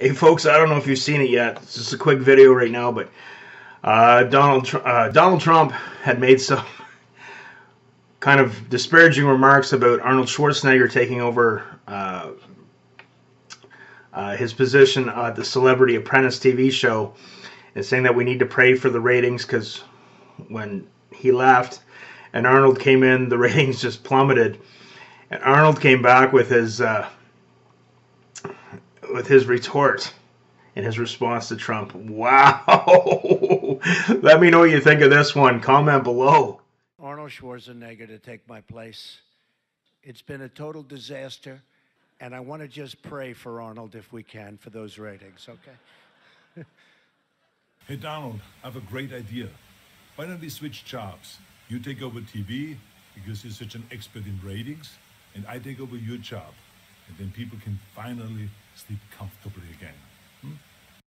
Hey, folks, I don't know if you've seen it yet. It's just a quick video right now, but uh, Donald uh, Donald Trump had made some kind of disparaging remarks about Arnold Schwarzenegger taking over uh, uh, his position at the Celebrity Apprentice TV show, and saying that we need to pray for the ratings because when he left and Arnold came in, the ratings just plummeted. And Arnold came back with his uh, with his retort in his response to Trump. Wow! Let me know what you think of this one. Comment below. Arnold Schwarzenegger to take my place. It's been a total disaster, and I want to just pray for Arnold if we can for those ratings, okay? Hey Donald, I have a great idea. Why don't we switch jobs? You take over TV because you're such an expert in ratings, and I take over your job and then people can finally sleep comfortably again.